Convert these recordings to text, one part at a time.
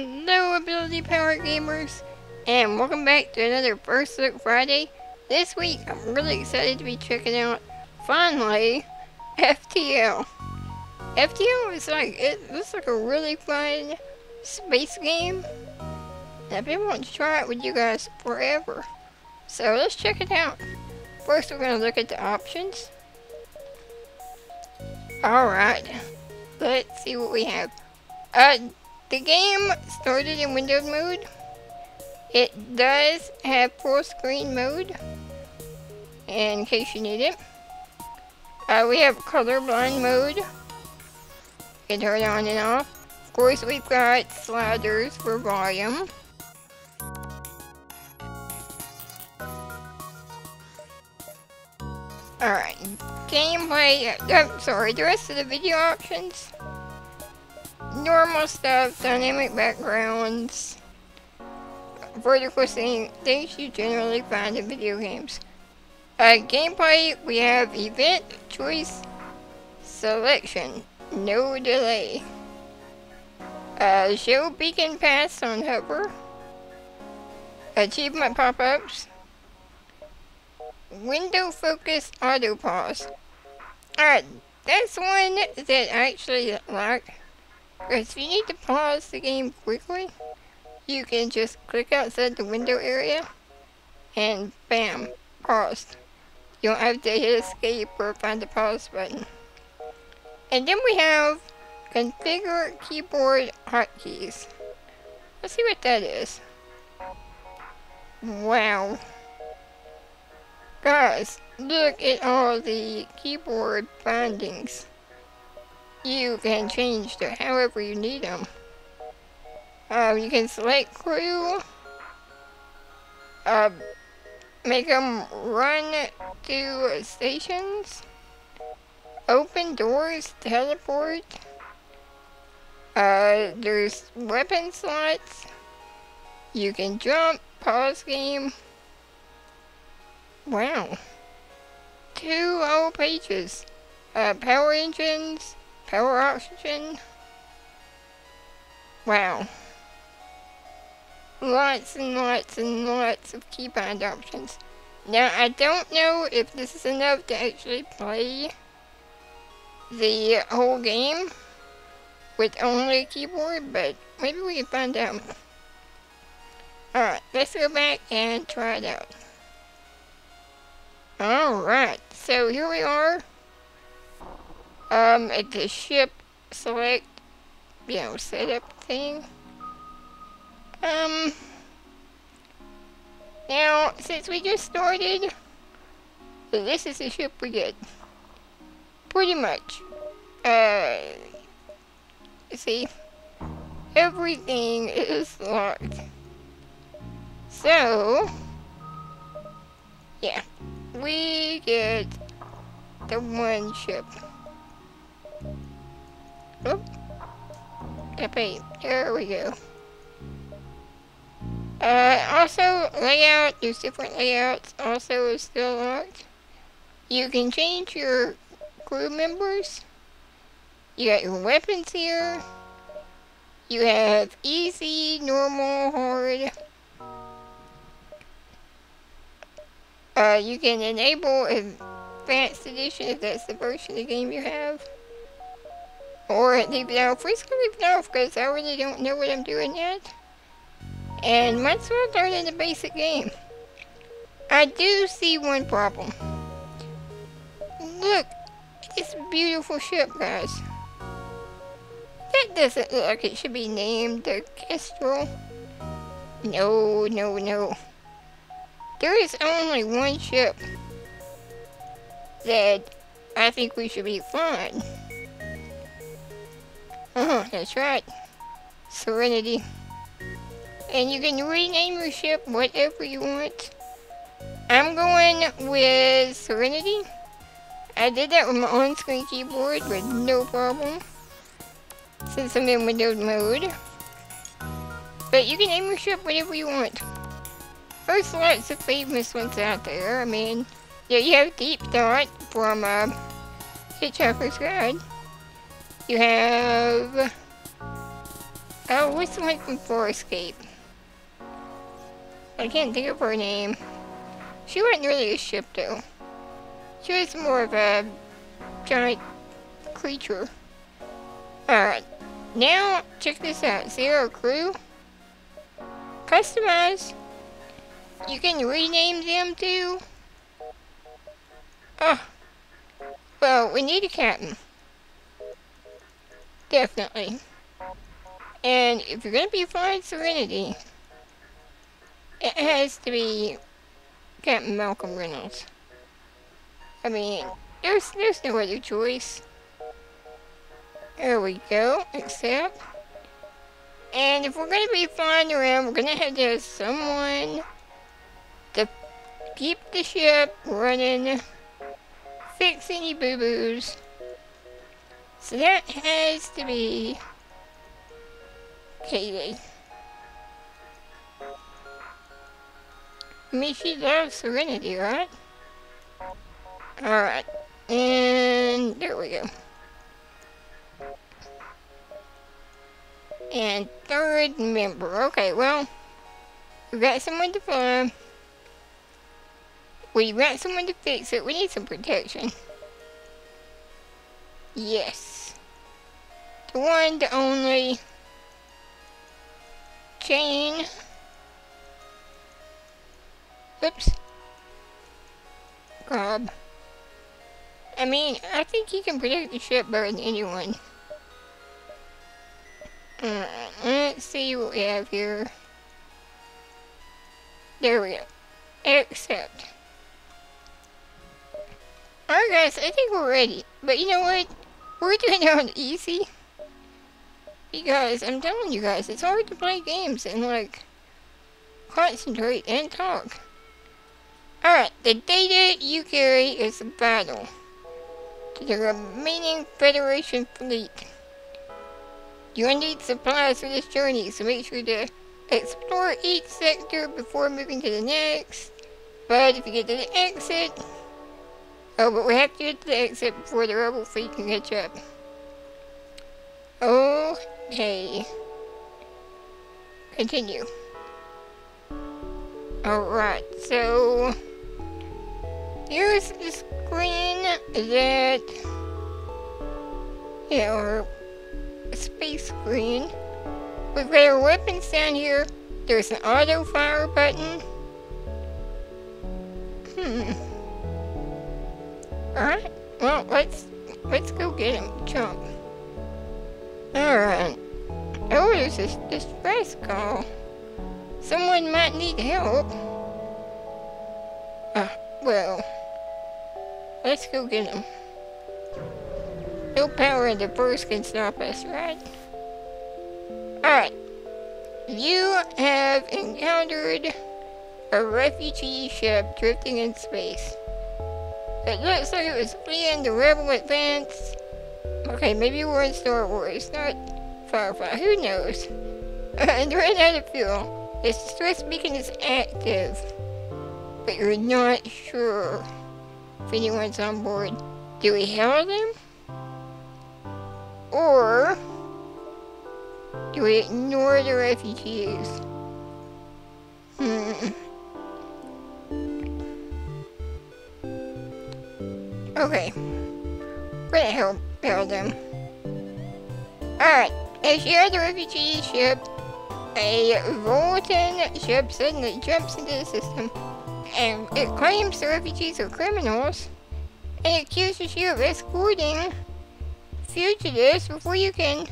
Hello Ability Power Gamers and welcome back to another First Look Friday. This week I'm really excited to be checking out, finally, FTL. FTL is like, it looks like a really fun space game. And I've been wanting to try it with you guys forever. So let's check it out. First we're going to look at the options. Alright, let's see what we have. Uh, the game started in windowed mode. It does have full screen mode, in case you need it. Uh, we have colorblind mode. You can turn it on and off. Of course, we've got sliders for volume. Alright, gameplay, uh, sorry, the rest of the video options normal stuff, dynamic backgrounds, vertical sync, things you generally find in video games. Uh, gameplay, we have event, choice, selection, no delay. Uh, show beacon paths on hover. Achievement pop-ups. Window focus auto pause. Alright, that's one that I actually like. If you need to pause the game quickly, you can just click outside the window area and bam, paused. You don't have to hit escape or find the pause button. And then we have configure keyboard hotkeys. Let's see what that is. Wow. Guys, look at all the keyboard bindings you can change to however you need them. Um, you can select crew, uh, make them run to stations, open doors, teleport, uh, there's weapon slots, you can jump, pause game. Wow. Two whole pages. Uh, power engines, Power oxygen. Wow. Lots and lots and lots of keybind options. Now, I don't know if this is enough to actually play the whole game with only a keyboard, but maybe we can find out. Alright, let's go back and try it out. Alright, so here we are um, at the ship select, you know, setup thing. Um, now, since we just started, this is the ship we get. Pretty much. Uh, see, everything is locked. So, yeah, we get the one ship. Epi, there we go. Uh, also, layout, there's different layouts, also is still locked. You can change your crew members. You got your weapons here. You have easy, normal, hard. Uh, you can enable advanced edition if that's the version of the game you have. Or leave it off. We're just gonna leave it off because I really don't know what I'm doing yet. And might as well learn in the basic game. I do see one problem. Look, this beautiful ship, guys. That doesn't look like it should be named the Kestrel. No, no, no. There is only one ship that I think we should be flying. Uh-huh, that's right. Serenity. And you can rename your ship whatever you want. I'm going with Serenity. I did that with my on-screen keyboard with no problem. Since I'm in windowed mode. But you can name your ship whatever you want. There's lots of famous ones out there. I mean, yeah, you have Deep Thought from uh, Hitchhiker's Guide. You have Oh, what's the one from Farscape? I can't think of her name. She wasn't really a ship though. She was more of a giant creature. Alright, now check this out. Zero crew. Customize. You can rename them too. Oh. Well, we need a captain. Definitely. And if you're going to be flying Serenity, it has to be Captain Malcolm Reynolds. I mean, there's, there's no other choice. There we go, accept. And if we're going to be flying around, we're going to have to have someone to keep the ship running, fix any boo-boos. So that has to be Kaylee. I mean, she loves Serenity, right? Alright. And there we go. And third member. Okay, well, we got someone to fly. We got someone to fix it. We need some protection. Yes. One, only. Jayne. Oops. Grab. I mean, I think he can predict the ship better than anyone. Uh, let's see what we have here. There we go. Accept. Alright guys, I think we're ready. But you know what? We're doing it on easy. Because I'm telling you guys, it's hard to play games and like concentrate and talk. Alright, the data you carry is vital to the remaining Federation fleet. You'll need supplies for this journey, so make sure to explore each sector before moving to the next. But if you get to the exit... Oh, but we have to get to the exit before the rebel fleet can catch up. Oh, Okay. Continue. Alright, so... Here's the screen that... You know, space screen. We've got our weapons down here. There's an auto fire button. Hmm. Alright, well, let's, let's go get him, chump. Alright. Oh, there's this distress call. Someone might need help. Ah, well. Let's go get him. No power in the burst can stop us, right? Alright. You have encountered a refugee ship drifting in space. It looks like it was fleeing the rebel advance. Okay, maybe we're in Star Wars, not Firefly, who knows? and ran out of fuel. The stress beacon is active, but you're not sure if anyone's on board. Do we hail them? Or do we ignore the refugees? Hmm. Okay. We're gonna help build them. Alright, you're the refugee ship, a Voltan ship suddenly jumps into the system and it claims the refugees are criminals and accuses you of escorting fugitives before you can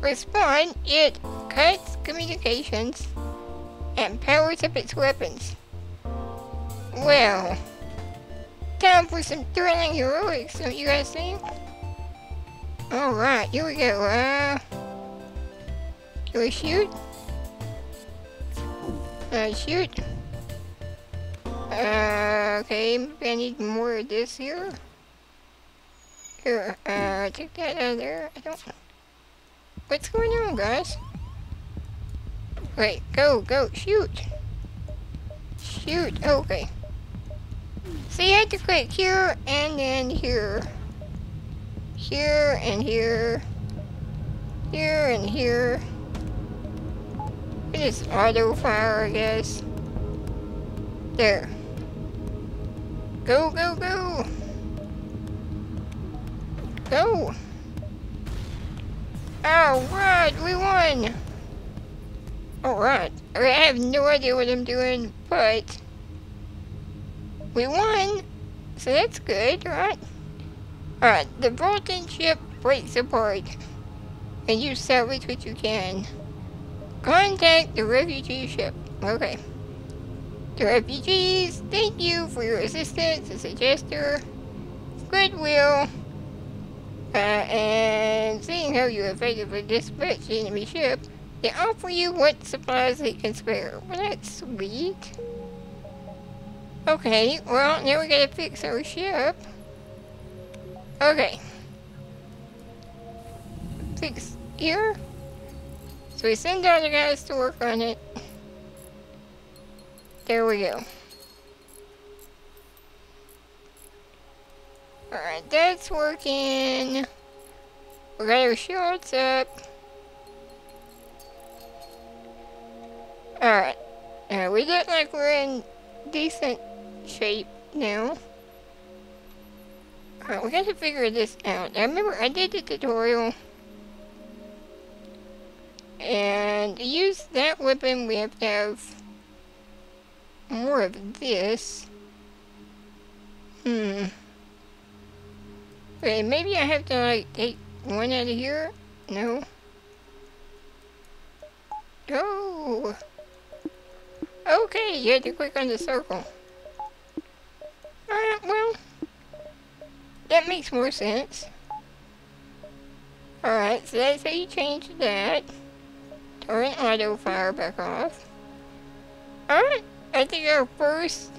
respond, it cuts communications and powers up its weapons. Well, time for some thrilling heroics, don't you guys think? Alright, here we go. Uh, do we shoot? Uh, shoot. Uh, okay, I need more of this here. Here, uh, take that out of there. I don't... What's going on, guys? Wait, go, go, shoot! Shoot, okay. So you have to click here, and then here. Here, and here. Here, and here. Just auto fire, I guess. There. Go, go, go! Go! Ah, Alright, we won! Oh, Alright. I have no idea what I'm doing, but we won! So that's good, right? Alright, the broken ship breaks apart, and you salvage what you can. Contact the refugee ship. Okay. The refugees, thank you for your assistance as a gesture, goodwill, uh, and seeing how you effectively dispatched the enemy ship, they offer you what supplies they can spare. Well, that's sweet. Okay, well, now we gotta fix our ship. Okay. Fix here. So we send the guys to work on it. There we go. Alright, that's working. We got our shields up. Alright. Uh, we look like we're in decent shape now. Alright, we gotta figure this out. I remember I did the tutorial. And to use that weapon, we have to have more of this. Hmm. Maybe I have to like take one out of here? No. Oh. Okay, you had to click on the circle. Alright, well. That makes more sense. Alright, so that's how you change that. Turn auto fire back off. Alright, I think our first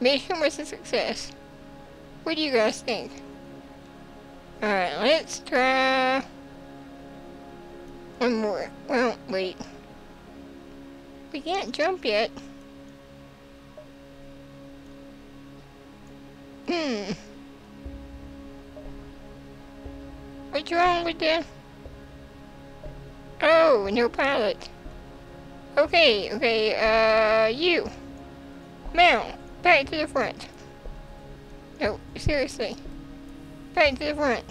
mission was a success. What do you guys think? Alright, let's try one more. Well, wait. We can't jump yet. Wrong with the... Oh, no pilot. Okay, okay, uh, you. Mount. Back to the front. No, seriously. Back to the front.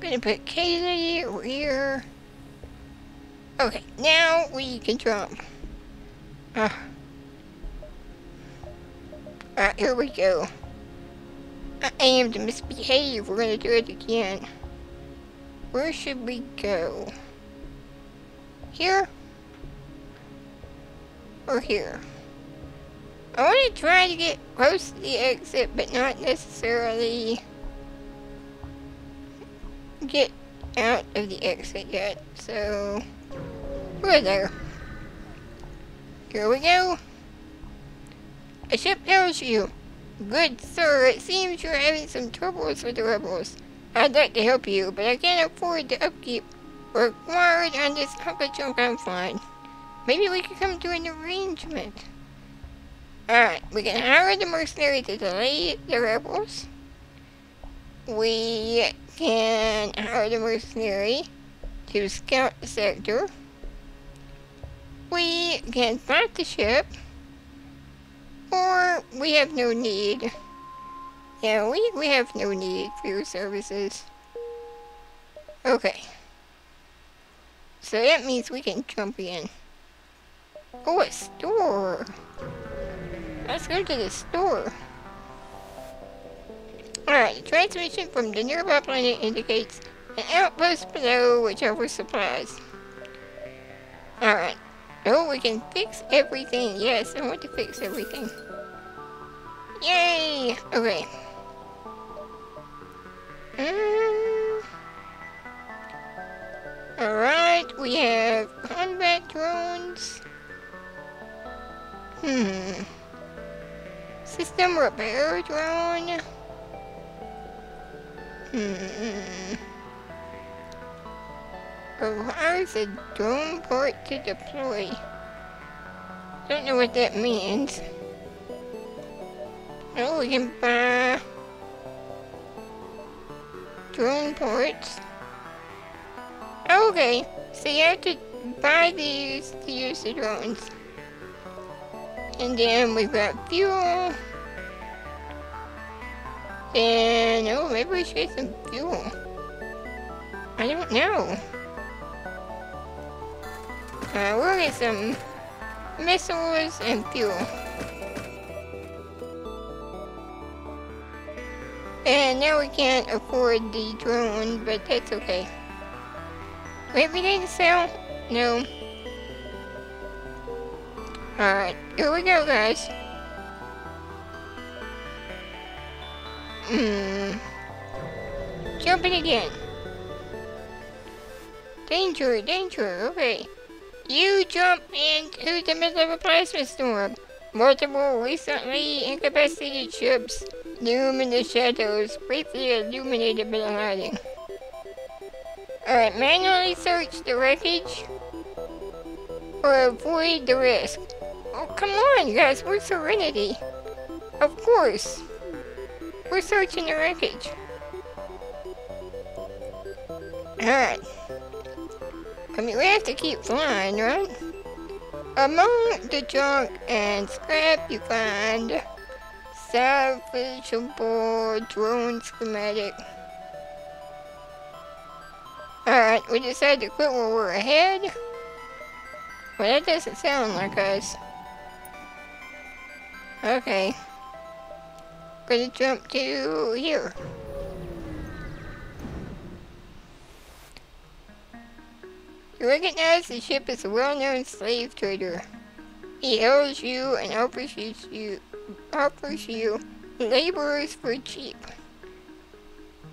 Gonna put Kaylee over here. Okay, now we can jump. Uh. Alright, here we go. I am to misbehave. We're gonna do it again. Where should we go? Here? Or here? I want to try to get close to the exit, but not necessarily get out of the exit yet. So, we're there. Here we go. A ship tells you. Good sir, it seems you're having some troubles with the rebels. I'd like to help you, but I can't afford the upkeep required on this hunk of I'm flying. Maybe we could come to an arrangement. Alright, we can hire the mercenary to delay the rebels. We can hire the mercenary to scout the sector. We can fight the ship. Or we have no need. Yeah, we, we have no need for your services. Okay. So that means we can jump in. Oh, a store. Let's go to the store. Alright, transmission from the nearby planet indicates an outpost below which offers supplies. Alright. Oh, we can fix everything. Yes, I want to fix everything. Yay! Okay. Um, Alright, we have combat drones. Hmm. System repair drone. Hmm. Requires a drone port to deploy. Don't know what that means. Oh, we can buy drone ports. Okay, so you have to buy these to use the drones. And then we've got fuel. And, oh, maybe we should get some fuel. I don't know. Uh, we'll get some missiles and fuel. And now we can't afford the drone, but that's okay. Wait, we to sell? No. Alright, here we go, guys. Hmm. Jumping again. Danger, danger, okay. You jump into the middle of a plasma storm. Multiple recently incapacitated ships loom in the shadows, briefly illuminated by the lighting. Alright, manually search the wreckage or avoid the risk. Oh, come on, guys, we're Serenity. Of course. We're searching the wreckage. Alright. I mean, we have to keep flying, right? Among the junk and scrap you find salvageable drone schematic. Alright, we decided to quit while we're ahead. Well, that doesn't sound like us. Okay. Gonna jump to here. Recognize the ship as a well-known slave trader. He hails you and offers you, offers you laborers for cheap.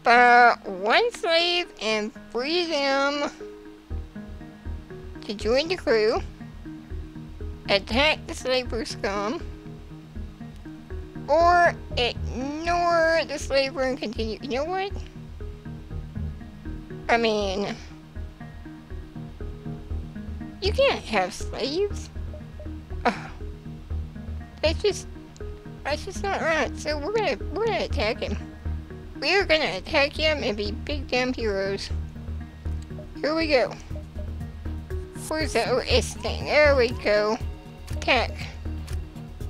Buy one slave and free them to join the crew. Attack the slaver scum. Or ignore the slaver and continue. You know what? I mean... You can't have slaves. That's just that's just not right. So we're gonna we're gonna attack him. We are gonna attack him and be big damn heroes. Here we go. Where's the OS thing? There we go. Attack.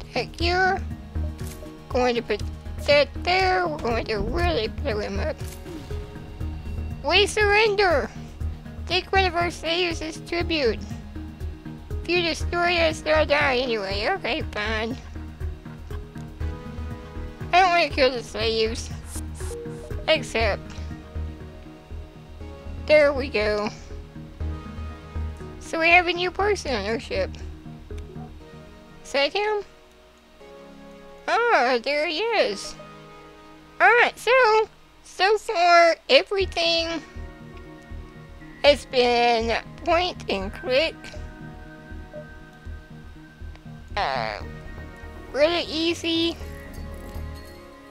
Attack here. Going to put that there. We're going to really blow him up. We surrender! Take one of our slaves as tribute. If you destroy us, they'll die anyway. Okay, fine. I don't want to kill the slaves. Except... There we go. So we have a new person on our ship. Is that him? Oh, there he is. Alright, so, so far, everything has been point and click uh, really easy.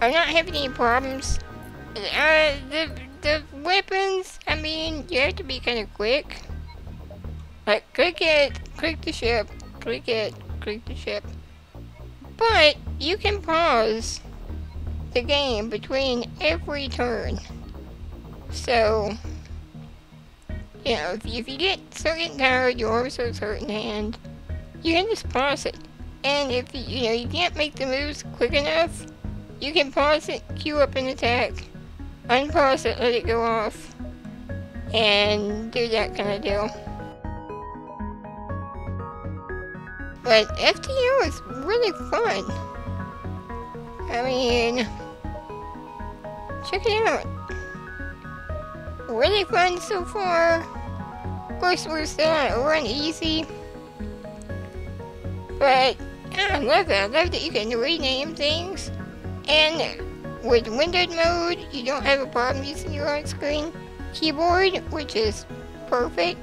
I'm not having any problems. Uh, the, the weapons, I mean, you have to be kind of quick. Like, click it, click the ship, click it, click the ship. But, you can pause the game between every turn. So, you know, if, if you get so getting tired, your arms are hurting hand, you can just pause it. And if you know you can't make the moves quick enough, you can pause it, queue up an attack, unpause it, let it go off, and do that kind of deal. But FTL is really fun. I mean, check it out. Really fun so far. Of course, we're still on easy. But I love it. I love that you can rename things. And with windowed mode, you don't have a problem using your on-screen keyboard, which is perfect.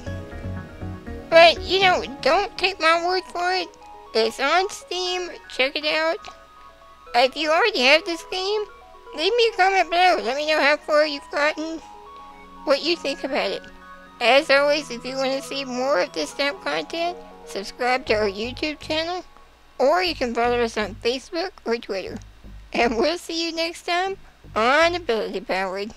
But, you know, don't take my word for it. It's on Steam. Check it out. If you already have this game, leave me a comment below. Let me know how far you've gotten, what you think about it. As always, if you want to see more of this type of content, subscribe to our YouTube channel or you can follow us on Facebook or Twitter. And we'll see you next time on Ability Powered.